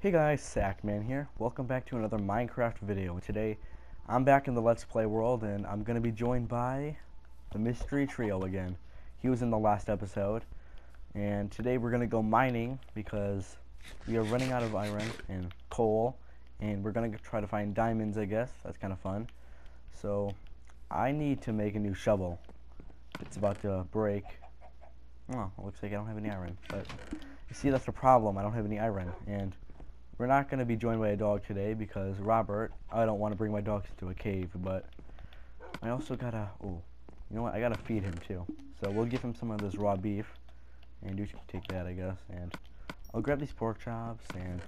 Hey guys, Sackman here. Welcome back to another Minecraft video. Today, I'm back in the Let's Play world, and I'm going to be joined by the Mystery Trio again. He was in the last episode, and today we're going to go mining because we are running out of iron and coal, and we're going to try to find diamonds, I guess. That's kind of fun. So, I need to make a new shovel. It's about to break. Oh, looks like I don't have any iron, but you see, that's the problem. I don't have any iron, and we're not going to be joined by a dog today because Robert, I don't want to bring my dogs into a cave, but I also gotta, oh, you know what, I gotta feed him too. So we'll give him some of this raw beef, and you can take that, I guess, and I'll grab these pork chops, and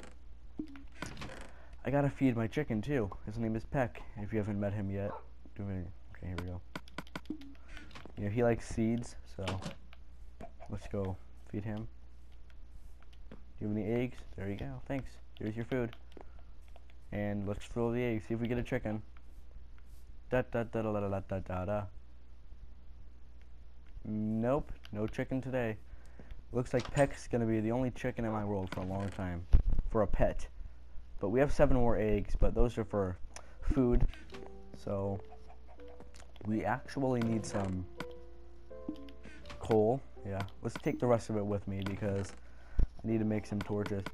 I gotta feed my chicken too. His name is Peck, if you haven't met him yet. Okay, here we go. You know, he likes seeds, so let's go feed him. Do you have any eggs? There you go, thanks. Here's your food. And let's throw the egg. See if we get a chicken. Da da da da da da da da da. Nope, no chicken today. Looks like Peck's gonna be the only chicken in my world for a long time. For a pet. But we have seven more eggs, but those are for food. So we actually need some coal. Yeah, let's take the rest of it with me because I need to make some torches.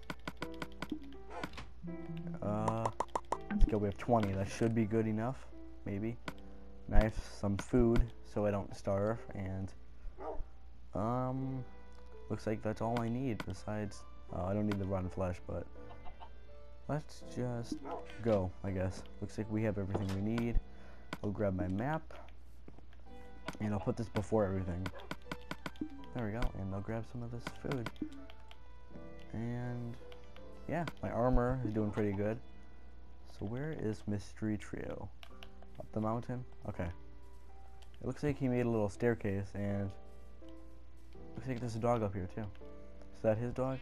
Uh, let's go. We have 20. That should be good enough, maybe. Nice, some food so I don't starve, and um, looks like that's all I need. Besides, uh, I don't need the rotten flesh, but let's just go. I guess. Looks like we have everything we need. I'll grab my map, and I'll put this before everything. There we go, and I'll grab some of this food. And yeah, my armor is doing pretty good. So where is Mystery Trio? Up the mountain? Okay. It looks like he made a little staircase and looks like there's a dog up here too. Is that his dog?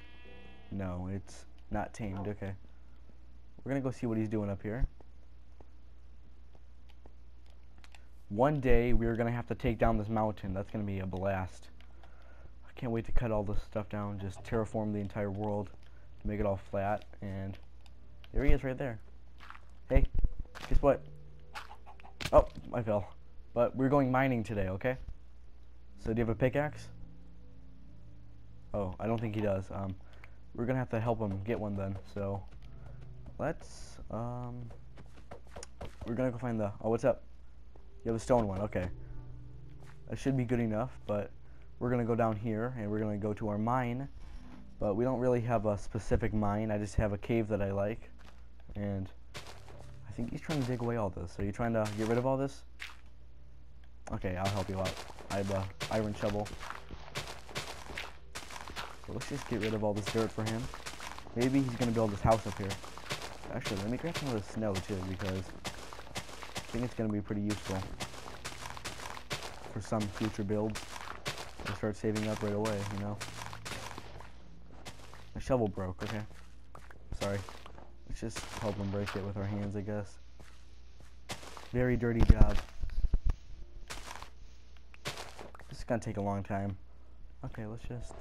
No, it's not tamed. Okay. We're gonna go see what he's doing up here. One day we're gonna have to take down this mountain. That's gonna be a blast. I can't wait to cut all this stuff down, just terraform the entire world make it all flat, and there he is right there. Hey, guess what? Oh, I fell. But we're going mining today, okay? So do you have a pickaxe? Oh, I don't think he does. Um, we're gonna have to help him get one then. So let's um, we're gonna go find the. Oh, what's up? You have a stone one. Okay, that should be good enough. But we're gonna go down here and we're gonna go to our mine but we don't really have a specific mine. I just have a cave that I like. And I think he's trying to dig away all this. Are you trying to get rid of all this? Okay, I'll help you out. I have a iron shovel. So let's just get rid of all this dirt for him. Maybe he's going to build his house up here. Actually, let me grab some of the snow too because I think it's going to be pretty useful for some future builds. I'll start saving up right away, you know. Shovel broke, okay. Sorry. Let's just help him break it with our hands, I guess. Very dirty job. This is gonna take a long time. Okay, let's just...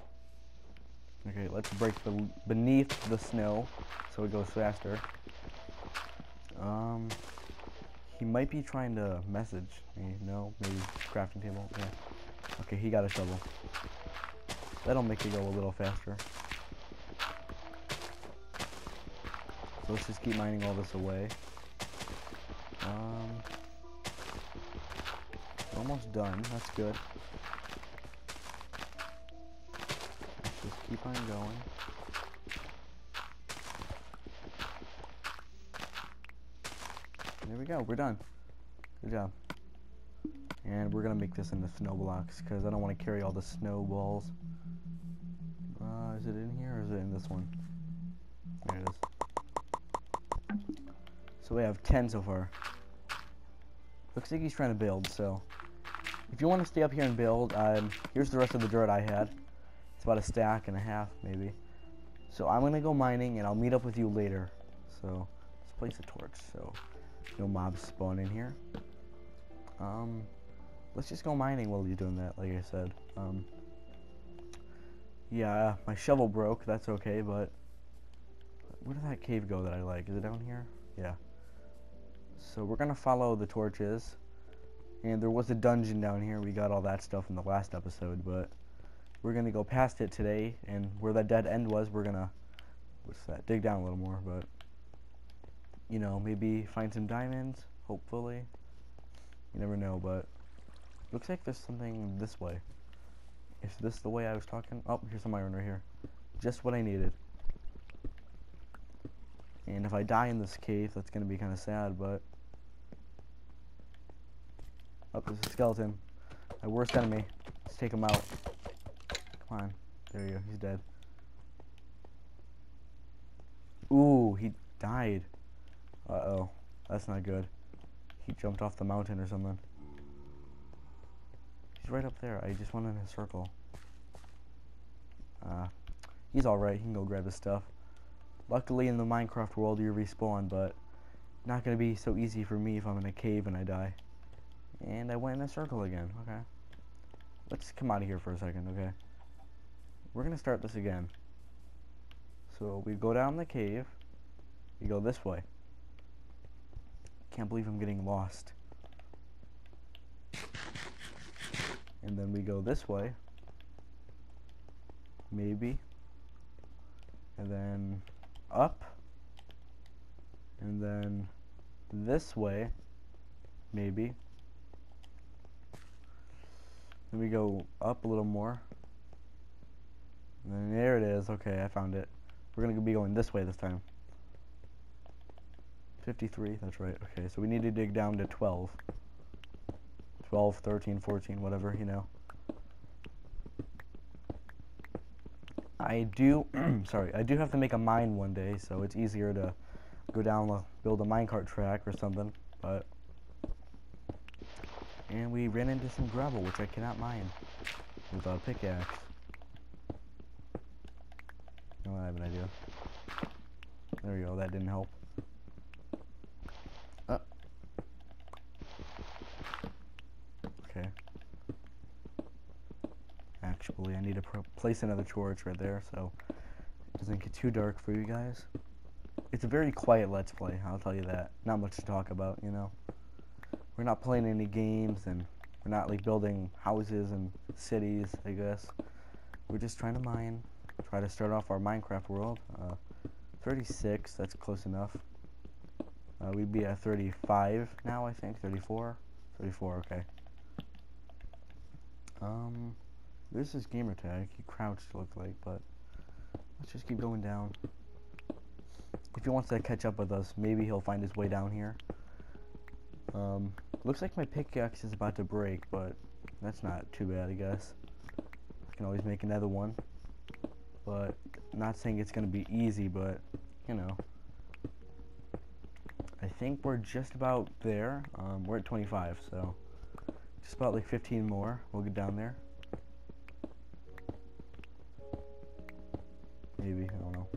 Okay, let's break the beneath the snow so it goes faster. Um, he might be trying to message me. No, maybe crafting table. Yeah. Okay, he got a shovel. That'll make it go a little faster. So let's just keep mining all this away. Um, almost done. That's good. Let's just keep on going. There we go. We're done. Good job. And we're gonna make this into snow blocks because I don't want to carry all the snowballs. Uh, is it in here or is it in this one? There it is. So we have 10 so far. Looks like he's trying to build, so... If you want to stay up here and build, um, here's the rest of the dirt I had. It's about a stack and a half, maybe. So I'm going to go mining, and I'll meet up with you later. So, let's place a torch, so no mobs spawn in here. Um, let's just go mining while you're doing that, like I said. Um, yeah, my shovel broke, that's okay, but where did that cave go that I like? Is it down here? Yeah. So we're gonna follow the torches. And there was a dungeon down here. We got all that stuff in the last episode, but we're gonna go past it today. And where that dead end was, we're gonna what's that? Dig down a little more, but you know, maybe find some diamonds. Hopefully, you never know. But looks like there's something this way. Is this the way I was talking? Oh, here's some iron right here. Just what I needed. And if I die in this cave, that's gonna be kind of sad, but Oh, there's a skeleton. My worst enemy. Let's take him out. Come on. There you go. He's dead. Ooh, he died. Uh-oh. That's not good. He jumped off the mountain or something. He's right up there. I just went in a circle. Uh, he's alright. He can go grab his stuff. Luckily, in the Minecraft world, you respawn, but not going to be so easy for me if I'm in a cave and I die. And I went in a circle again. Okay. Let's come out of here for a second, okay? We're to start this again. So we go down the cave. We go this way. Can't believe I'm getting lost. And then we go this way. Maybe. And then up. And then this way. Maybe. Then we go up a little more. And there it is. Okay, I found it. We're going to be going this way this time. 53, that's right. Okay, so we need to dig down to 12. 12, 13, 14, whatever, you know. I do, sorry, I do have to make a mine one day, so it's easier to go down, the build a minecart track or something, but and we ran into some gravel, which I cannot mine without a pickaxe. Oh, I have an idea. There we go, that didn't help. Uh. Okay. Actually, I need to place another torch right there so it doesn't get too dark for you guys. It's a very quiet Let's Play, I'll tell you that. Not much to talk about, you know we're not playing any games and we're not like building houses and cities, I guess. We're just trying to mine, try to start off our Minecraft world. Uh, 36, that's close enough. Uh, we'd be at 35 now, I think. 34? 34, okay. Um, this is gamertag. He crouched, looked like, but let's just keep going down. If he wants to catch up with us, maybe he'll find his way down here. Um, looks like my pickaxe is about to break, but that's not too bad, I guess. I can always make another one. But, not saying it's going to be easy, but, you know. I think we're just about there. Um, we're at 25, so just about like 15 more. We'll get down there. Maybe, I don't know.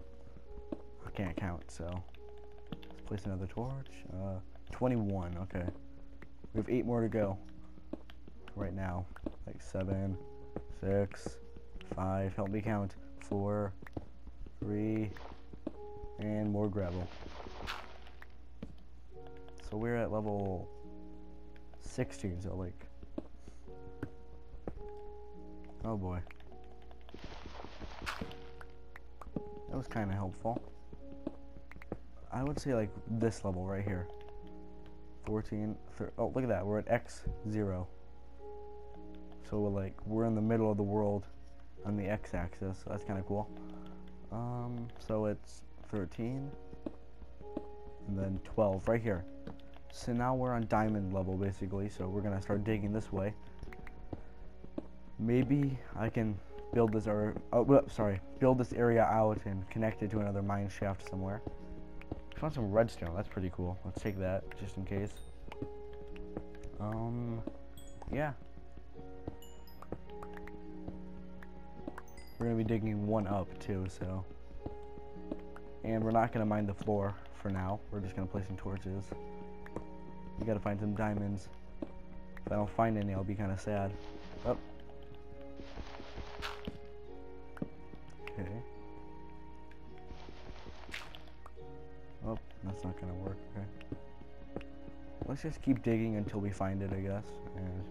I can't count, so let's place another torch. Uh, 21, okay. We have eight more to go right now. Like seven, six, five, help me count, four, three, and more gravel. So we're at level 16, so like, oh boy. That was kind of helpful. I would say like this level right here. 14, oh look at that, we're at x 0. So we're like, we're in the middle of the world on the x-axis, so that's kind of cool. Um, so it's 13, and then 12 right here. So now we're on diamond level basically, so we're gonna start digging this way. Maybe I can build this, or, oh, sorry, build this area out and connect it to another mine shaft somewhere. Found some redstone. That's pretty cool. Let's take that just in case. Um, yeah. We're gonna be digging one up too, so. And we're not gonna mine the floor for now. We're just gonna place some torches. We gotta find some diamonds. If I don't find any, I'll be kind of sad. Oh. Just keep digging until we find it, I guess. And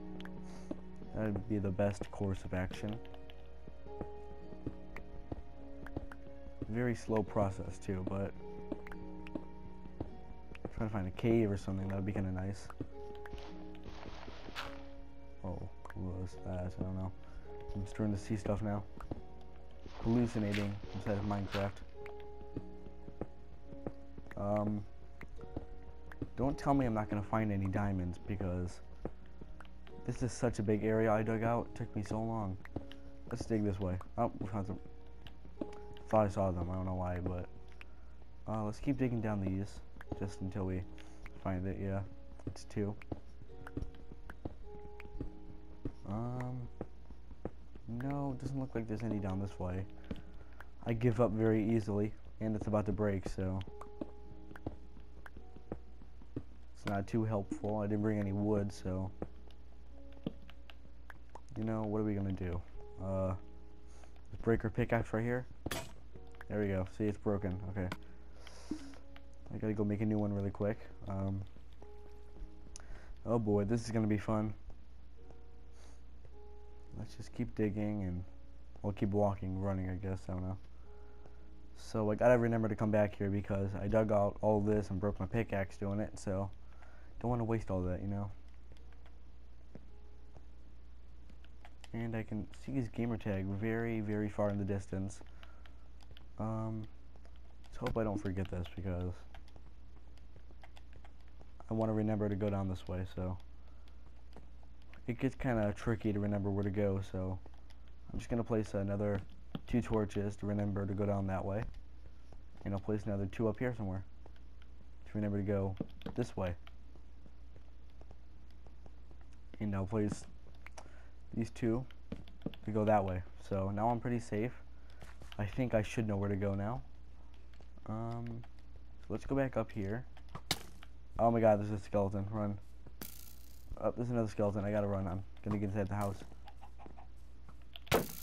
that'd be the best course of action. Very slow process too, but trying to find a cave or something that would be kind of nice. Oh, what was that? I don't know. I'm starting to see stuff now. Hallucinating inside of Minecraft. Um, don't tell me I'm not going to find any diamonds because this is such a big area I dug out. It took me so long. Let's dig this way. Oh, we found some. Thought I saw them. I don't know why, but uh, let's keep digging down these just until we find it. Yeah, it's two. Um, no, doesn't look like there's any down this way. I give up very easily, and it's about to break, so not too helpful. I didn't bring any wood, so you know what are we gonna do? Uh, breaker pickaxe right here. There we go. See, it's broken. Okay. I gotta go make a new one really quick. Um, oh boy, this is gonna be fun. Let's just keep digging and we'll keep walking, running, I guess. I don't know. So I gotta remember to come back here because I dug out all this and broke my pickaxe doing it. So don't want to waste all that, you know. And I can see his gamer tag very, very far in the distance. Um, let's hope I don't forget this because I want to remember to go down this way, so it gets kind of tricky to remember where to go, so I'm just going to place another two torches to remember to go down that way. And I'll place another two up here somewhere to remember to go this way. And I'll place these two to go that way. So now I'm pretty safe. I think I should know where to go now. Um, so let's go back up here. Oh my god, there's a skeleton. Run. Oh, there's another skeleton. I gotta run. I'm gonna get inside the house.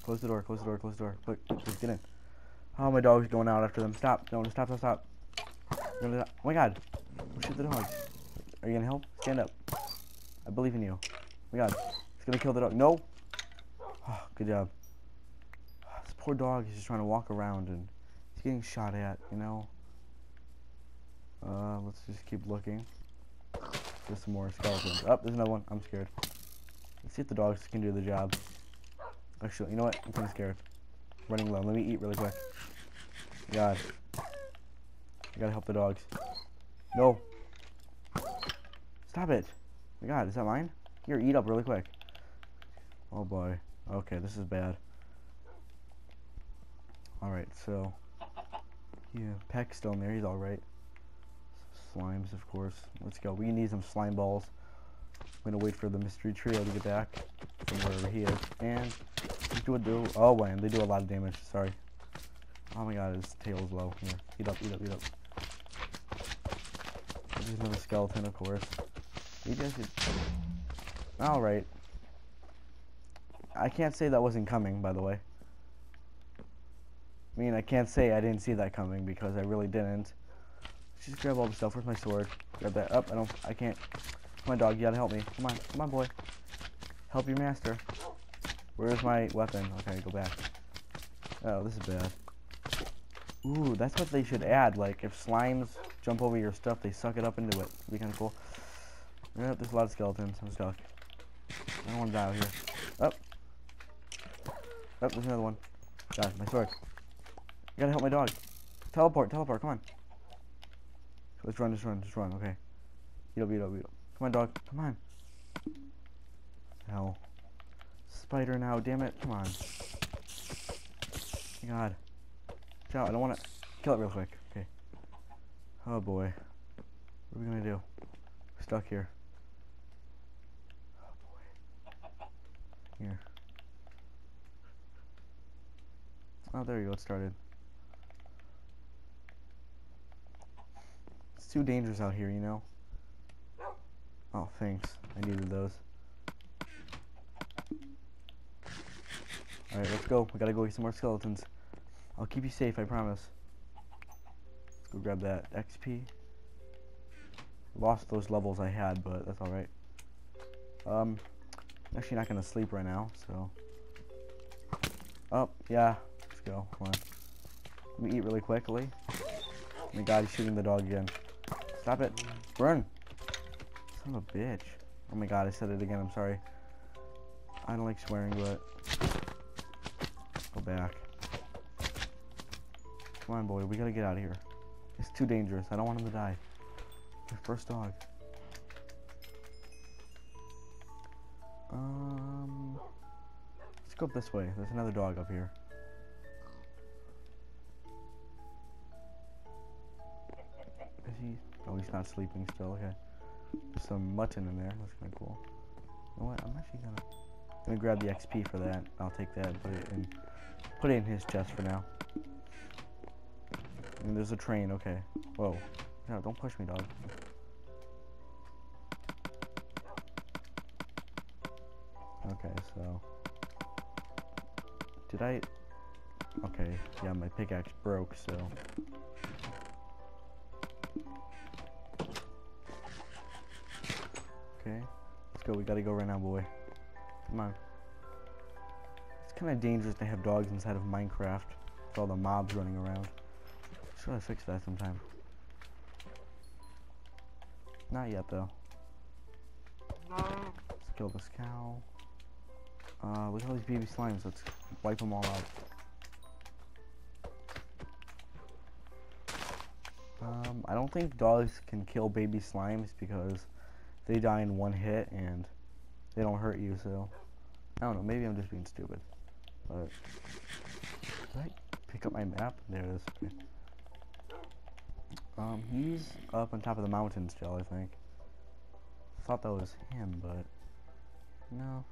Close the door, close the door, close the door. Quick, quick, get in. Oh, my dog's going out after them. Stop. No, stop, stop, stop. Oh my god. Shoot the dog. Are you gonna help? Stand up. I believe in you. My god. It's gonna kill the dog. No! Oh, good job. This poor dog is just trying to walk around and he's getting shot at, you know? Uh, let's just keep looking. There's some more skeletons. Oh, there's another one. I'm scared. Let's see if the dogs can do the job. Actually, you know what? I'm kind of scared. Running low. Let me eat really quick. God. I gotta help the dogs. No. Stop it. My God, is that mine? Here, eat up really quick. Oh boy. Okay, this is bad. Alright, so. Yeah, Peck's still in there. He's alright slimes, of course. Let's go. We need some slime balls. I'm gonna wait for the mystery trio to get back from wherever he is. And do a do. Oh man, they do a lot of damage. Sorry. Oh my god, his tail is low. Here, eat up, eat up, eat up. There's another skeleton, of course. You guys All right. I can't say that wasn't coming, by the way. I mean, I can't say I didn't see that coming because I really didn't. Just grab all the stuff. Where's my sword? Grab that. Up. I don't. I can't. Come on, dog. You gotta help me. Come on. Come on, boy. Help your master. Where's my weapon? Okay, go back. Oh, this is bad. Ooh, that's what they should add. Like, if slimes jump over your stuff, they suck it up into it. It'd be kind of cool. Yep, there's a lot of skeletons. I'm stuck. I don't want to die out here. Up. Oh. oh, there's another one. God, my sword. You gotta help my dog. Teleport, teleport, come on. Let's run, just run, just run, okay. Up, beat up. Come on, dog, come on. Hell. Spider now, damn it, come on. God. Ciao, I don't want to kill it real quick. Okay. Oh boy. What are we gonna do? Stuck here. Oh boy. Here. Oh, there you go, it started. It's too dangerous out here, you know? Oh, thanks. I needed those. Alright, let's go. We gotta go get some more skeletons. I'll keep you safe, I promise. Let's go grab that XP. lost those levels I had, but that's alright. Um, actually not gonna sleep right now, so. Oh, yeah, let's go, come on. Let me eat really quickly. Oh my god, he's shooting the dog again. Stop it. Run. Son of a bitch. Oh my god, I said it again, I'm sorry. I don't like swearing, but... Go back. Come on, boy, we gotta get out of here. It's too dangerous. I don't want him to die. My first dog. Let's go up this way. There's another dog up here. Is he? Oh, he's not sleeping still. Okay. There's some mutton in there. That's kind of cool. You know what? I'm actually gonna gonna grab the XP for that. I'll take that. Put it in. Put it in his chest for now. And there's a train. Okay. Whoa. No, don't push me, dog. Okay, so did I? Okay, yeah, my pickaxe broke, so Okay, let's go. We gotta go right now, boy. Come on. It's kind of dangerous to have dogs inside of Minecraft with all the mobs running around. Just gotta fix that sometime? Not yet, though. Let's kill this cow. Uh, look at all these baby slimes. Let's wipe them all out. Um, I don't think dogs can kill baby slimes because they die in one hit and they don't hurt you, so I don't know, maybe I'm just being stupid. But did I pick up my map? There it is. Um, he's up on top of the mountain still, I think. Thought that was him, but no.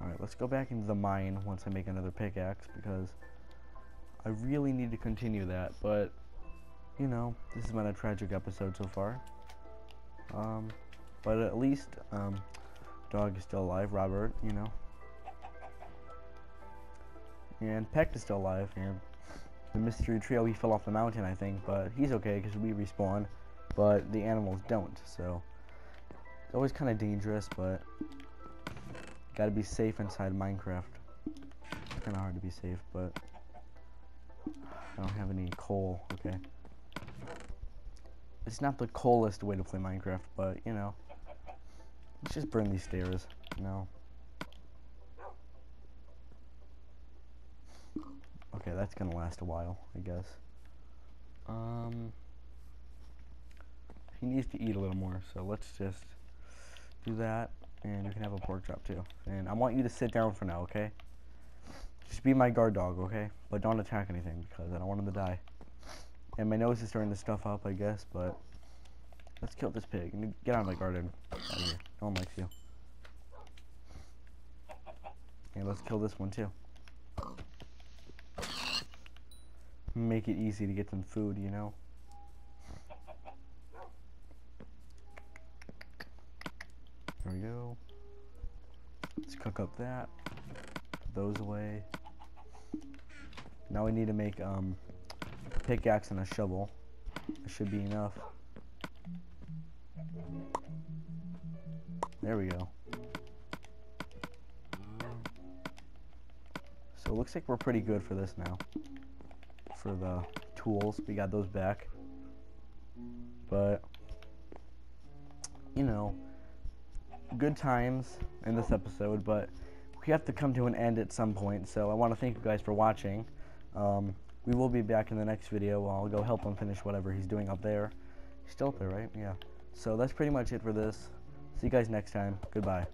Alright, let's go back into the mine once I make another pickaxe because I really need to continue that, but you know, this has been a tragic episode so far. Um, but at least, um, dog is still alive, Robert, you know. And Peck is still alive, and the mystery trio, he fell off the mountain, I think, but he's okay because we respawn, but the animals don't, so it's always kind of dangerous, but gotta be safe inside Minecraft. It's kind of hard to be safe, but I don't have any coal, okay. It's not the coolest way to play Minecraft, but, you know. Let's just burn these stairs, you know. Okay, that's gonna last a while, I guess. Um, he needs to eat a little more, so let's just do that, and you can have a pork chop too. And I want you to sit down for now, okay? Just be my guard dog, okay? But don't attack anything, because I don't want him to die. And my nose is starting to stuff up, I guess, but let's kill this pig. Get out of my garden. Out of here. No one likes you. And let's kill this one too. Make it easy to get some food, you know? There we go. Let's cook up that. Put those away. Now we need to make um pickaxe and a shovel. That should be enough. There we go. So it looks like we're pretty good for this now. For the tools, we got those back. But, you know, good times in this episode, but we have to come to an end at some point. So I want to thank you guys for watching. Um, we will be back in the next video. I'll go help him finish whatever he's doing up there. He's still up there, right? Yeah. So that's pretty much it for this. See you guys next time. Goodbye.